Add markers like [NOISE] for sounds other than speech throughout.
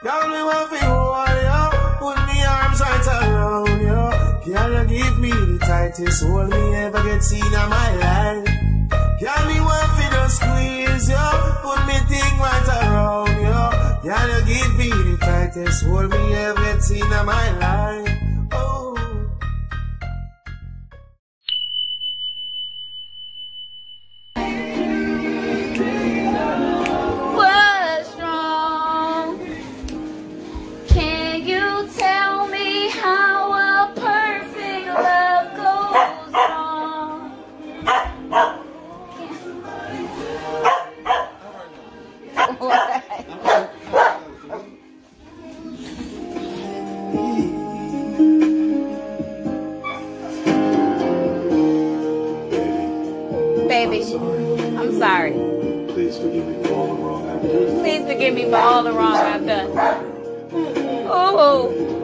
Girl, me want to hold you, put me arms right around you. Girl, you give me the tightest hold me ever get seen in my life. Girl, me want to just squeeze you, put me thing right around you. Girl, you give me the tightest hold me ever get seen in my life. Baby, I'm sorry. Please forgive me for all the wrong I've done. Please forgive me for all the wrong I've done. Oh,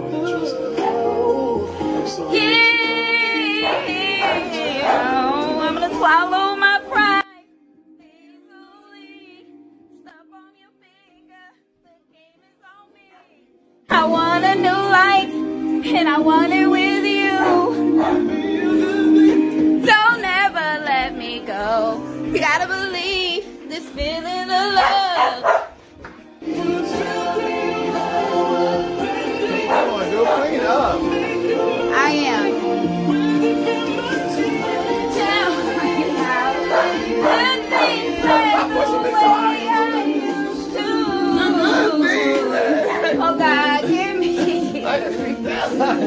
want a new life, and I want it with you. Don't ever let me go. You gotta believe this feeling of love. I'm.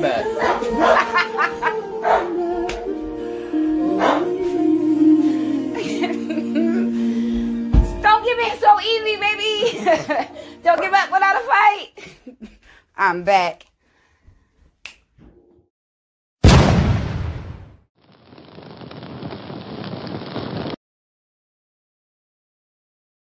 Back. Don't give so easy, baby. [LAUGHS] Don't give up a fight. I'm back.